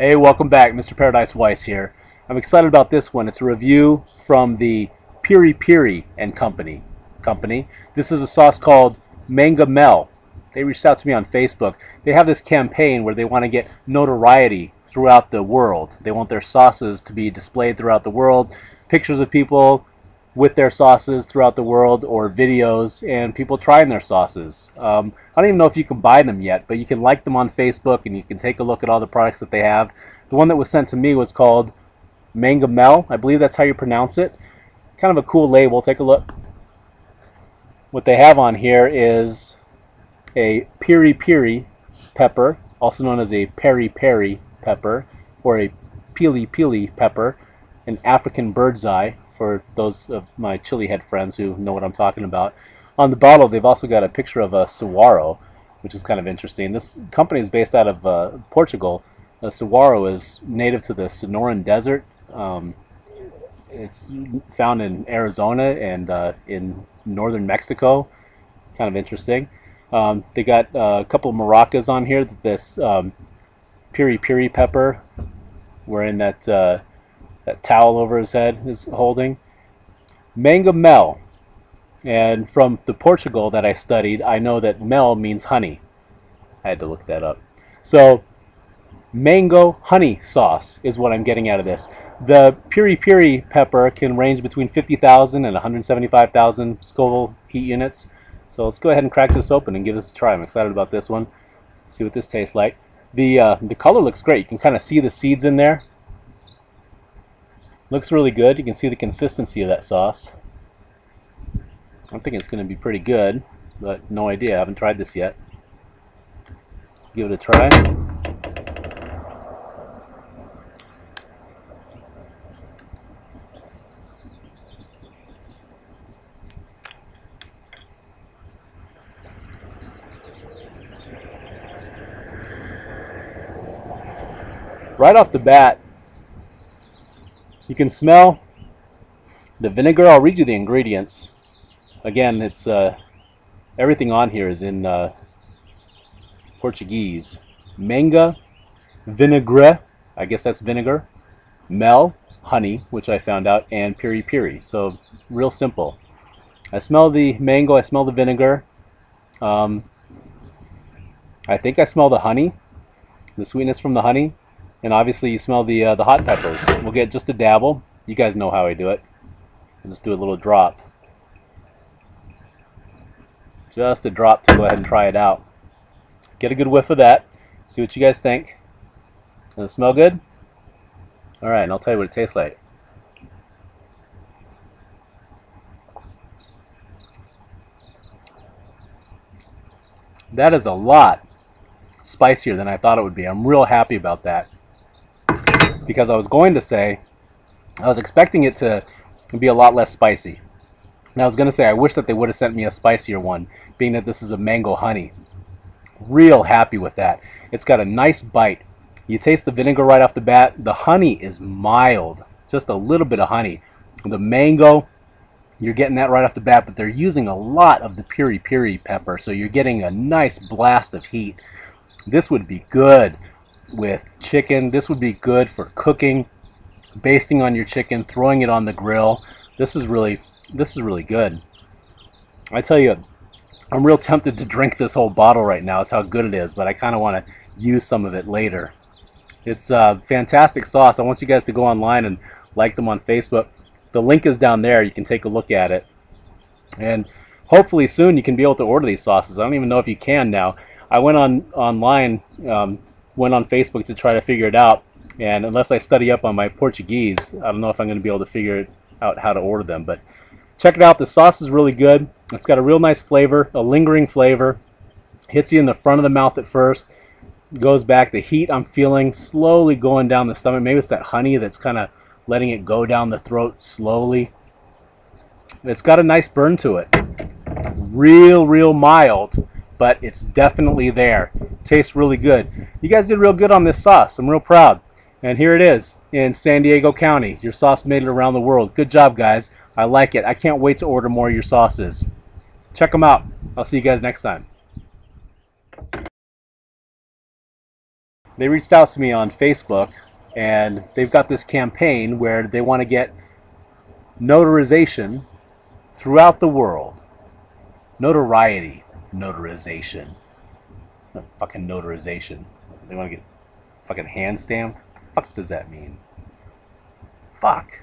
Hey, welcome back. Mr. Paradise Weiss here. I'm excited about this one. It's a review from the Piri Piri and Company. Company. This is a sauce called Manga Mel. They reached out to me on Facebook. They have this campaign where they want to get notoriety throughout the world. They want their sauces to be displayed throughout the world. Pictures of people with their sauces throughout the world or videos and people trying their sauces. Um, I don't even know if you can buy them yet, but you can like them on Facebook and you can take a look at all the products that they have. The one that was sent to me was called Mangamel. I believe that's how you pronounce it. Kind of a cool label. Take a look. What they have on here is a piri piri pepper, also known as a peri peri pepper, or a pili pili pepper, an African bird's eye, for those of my chili head friends who know what I'm talking about. On the bottle, they've also got a picture of a saguaro, which is kind of interesting. This company is based out of uh, Portugal. The saguaro is native to the Sonoran Desert. Um, it's found in Arizona and uh, in northern Mexico. Kind of interesting. Um, they got uh, a couple of maracas on here. This um, piri piri pepper, wearing that uh, that towel over his head is holding. Manga Mel. And from the Portugal that I studied, I know that mel means honey. I had to look that up. So, mango honey sauce is what I'm getting out of this. The piri piri pepper can range between 50,000 and 175,000 Scoville heat units. So let's go ahead and crack this open and give this a try. I'm excited about this one. See what this tastes like. The, uh, the color looks great. You can kind of see the seeds in there. Looks really good. You can see the consistency of that sauce. I'm thinking it's going to be pretty good, but no idea. I haven't tried this yet. Give it a try. Right off the bat, you can smell the vinegar. I'll read you the ingredients. Again, it's uh, everything on here is in uh, Portuguese. Manga, vinaigrette, I guess that's vinegar, mel, honey, which I found out, and piri piri. So real simple. I smell the mango, I smell the vinegar. Um, I think I smell the honey, the sweetness from the honey. And obviously you smell the, uh, the hot peppers. We'll get just a dabble. You guys know how I do it. I'll just do a little drop. Just a drop to go ahead and try it out. Get a good whiff of that. See what you guys think. Does it smell good? Alright, and I'll tell you what it tastes like. That is a lot spicier than I thought it would be. I'm real happy about that because I was going to say, I was expecting it to be a lot less spicy. And I was going to say, I wish that they would have sent me a spicier one, being that this is a mango honey. Real happy with that. It's got a nice bite. You taste the vinegar right off the bat. The honey is mild, just a little bit of honey. The mango, you're getting that right off the bat, but they're using a lot of the piri piri pepper, so you're getting a nice blast of heat. This would be good with chicken. This would be good for cooking, basting on your chicken, throwing it on the grill. This is really this is really good. I tell you, I'm real tempted to drink this whole bottle right now. It's how good it is, but I kind of want to use some of it later. It's a fantastic sauce. I want you guys to go online and like them on Facebook. The link is down there. You can take a look at it. And hopefully soon you can be able to order these sauces. I don't even know if you can now. I went on online um, went on Facebook to try to figure it out. And unless I study up on my Portuguese, I don't know if I'm going to be able to figure out how to order them. But check it out. The sauce is really good. It's got a real nice flavor, a lingering flavor. Hits you in the front of the mouth at first. Goes back. The heat I'm feeling slowly going down the stomach. Maybe it's that honey that's kind of letting it go down the throat slowly. It's got a nice burn to it. Real, real mild, but it's definitely there tastes really good. You guys did real good on this sauce. I'm real proud. And here it is in San Diego County. Your sauce made it around the world. Good job, guys. I like it. I can't wait to order more of your sauces. Check them out. I'll see you guys next time. they reached out to me on Facebook, and they've got this campaign where they want to get notarization throughout the world. Notoriety, notarization, no, fucking notarization. They want to get fucking hand stamped. The fuck does that mean? Fuck.